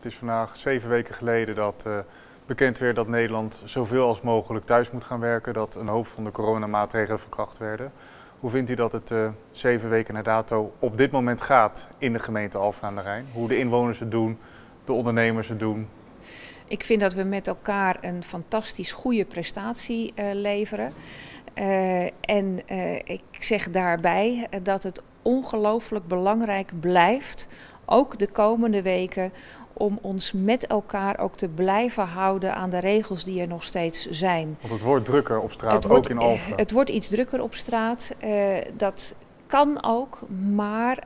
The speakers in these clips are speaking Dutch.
Het is vandaag zeven weken geleden dat uh, bekend werd dat Nederland zoveel als mogelijk thuis moet gaan werken. Dat een hoop van de coronamaatregelen verkracht werden. Hoe vindt u dat het uh, zeven weken na dato op dit moment gaat in de gemeente Alphen aan de Rijn? Hoe de inwoners het doen, de ondernemers het doen? Ik vind dat we met elkaar een fantastisch goede prestatie uh, leveren. En ik zeg daarbij dat het ongelooflijk belangrijk blijft, ook de komende weken, om ons met elkaar ook te blijven houden aan de regels die er nog steeds zijn. Want het wordt drukker op straat, ook in Alphen. Het wordt iets drukker op straat. Uh, dat kan ook, maar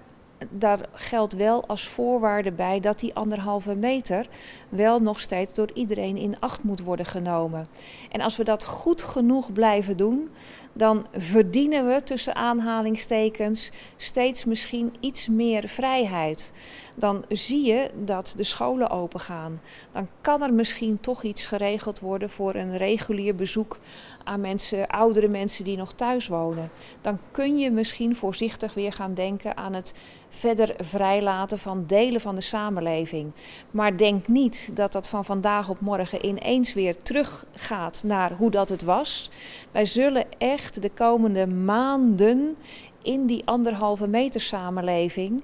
daar geldt wel als voorwaarde bij dat die anderhalve meter wel nog steeds door iedereen in acht moet worden genomen. En als we dat goed genoeg blijven doen, dan verdienen we tussen aanhalingstekens steeds misschien iets meer vrijheid. Dan zie je dat de scholen open gaan. Dan kan er misschien toch iets geregeld worden voor een regulier bezoek aan mensen, oudere mensen die nog thuis wonen. Dan kun je misschien voorzichtig weer gaan denken aan het verder vrijlaten van delen van de samenleving. Maar denk niet dat dat van vandaag op morgen ineens weer teruggaat naar hoe dat het was. Wij zullen echt de komende maanden in die anderhalve meter samenleving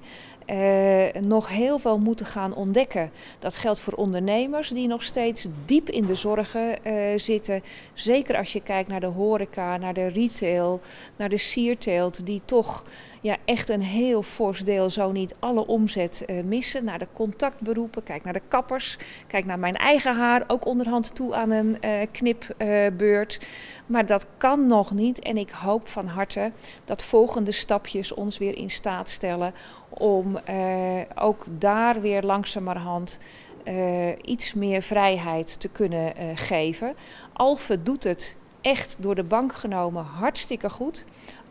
uh, nog heel veel moeten gaan ontdekken. Dat geldt voor ondernemers die nog steeds diep in de zorgen uh, zitten. Zeker als je kijkt naar de horeca, naar de retail, naar de sierteelt, die toch ja, echt een heel fors deel, zo niet alle omzet uh, missen. Naar de contactberoepen, kijk naar de kappers, kijk naar mijn eigen haar, ook onderhand toe aan een knipbeurt. maar dat kan nog niet en ik hoop van harte dat volgende stapjes ons weer in staat stellen om uh, ook daar weer langzamerhand iets meer vrijheid te kunnen geven. Alphen doet het echt door de bank genomen hartstikke goed.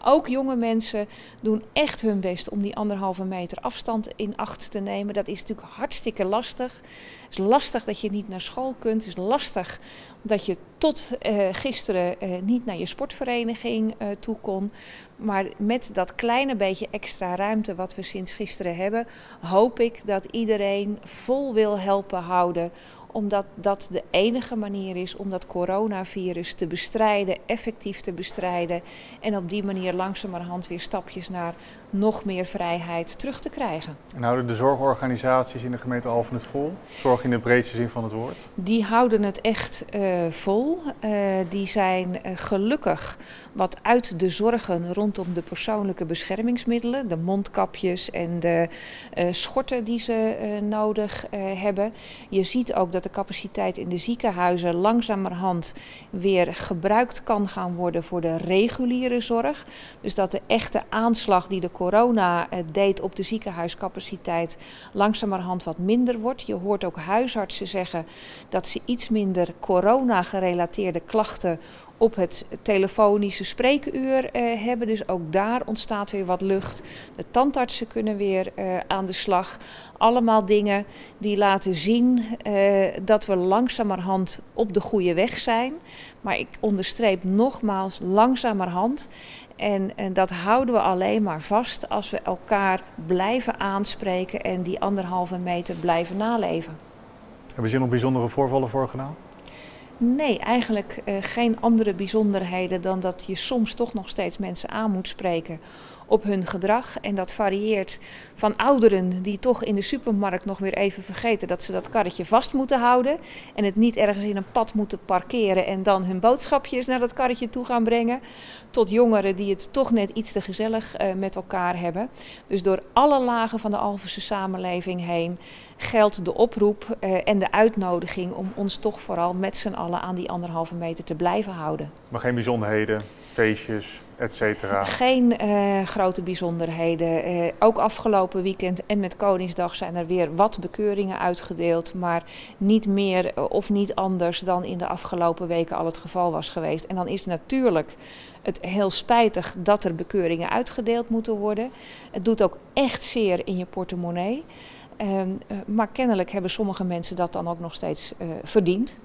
Ook jonge mensen doen echt hun best om die anderhalve meter afstand in acht te nemen. Dat is natuurlijk hartstikke lastig. Het is lastig dat je niet naar school kunt. Het is lastig dat je tot uh, gisteren uh, niet naar je sportvereniging uh, toe kon. Maar met dat kleine beetje extra ruimte wat we sinds gisteren hebben, hoop ik dat iedereen vol wil helpen houden omdat dat de enige manier is om dat coronavirus te bestrijden, effectief te bestrijden. En op die manier langzamerhand weer stapjes naar nog meer vrijheid terug te krijgen. En houden de zorgorganisaties in de gemeente Alphen het vol? Zorg in de breedste zin van het woord? Die houden het echt uh, vol. Uh, die zijn uh, gelukkig wat uit de zorgen rondom de persoonlijke beschermingsmiddelen, de mondkapjes en de schorten die ze nodig hebben. Je ziet ook dat de capaciteit in de ziekenhuizen langzamerhand weer gebruikt kan gaan worden voor de reguliere zorg. Dus dat de echte aanslag die de corona deed op de ziekenhuiscapaciteit langzamerhand wat minder wordt. Je hoort ook huisartsen zeggen dat ze iets minder corona-gerelateerde klachten op het telefonische spreekuur uh, hebben. Dus ook daar ontstaat weer wat lucht. De tandartsen kunnen weer uh, aan de slag. Allemaal dingen die laten zien uh, dat we langzamerhand op de goede weg zijn. Maar ik onderstreep nogmaals langzamerhand. En, en, dat houden we alleen maar vast als we elkaar blijven aanspreken en die anderhalve meter blijven naleven. Hebben ze nog bijzondere voorvallen voorgedaan? Nee, eigenlijk uh, geen andere bijzonderheden dan dat je soms toch nog steeds mensen aan moet spreken op hun gedrag. En dat varieert van ouderen die toch in de supermarkt nog weer even vergeten dat ze dat karretje vast moeten houden. En het niet ergens in een pad moeten parkeren en dan hun boodschapjes naar dat karretje toe gaan brengen. Tot jongeren die het toch net iets te gezellig uh, met elkaar hebben. Dus door alle lagen van de Alphense samenleving heen geldt de oproep uh, en de uitnodiging om ons toch vooral met z'n allen aan die anderhalve meter te blijven houden. Maar geen bijzonderheden, Geen uh, grote bijzonderheden. Uh, ook afgelopen weekend en met Koningsdag zijn er weer wat bekeuringen uitgedeeld. Maar niet meer of niet anders dan in de afgelopen weken al het geval was geweest. En dan is natuurlijk het heel spijtig dat er bekeuringen uitgedeeld moeten worden. Het doet ook echt zeer in je portemonnee. Uh, maar kennelijk hebben sommige mensen dat dan ook nog steeds verdiend.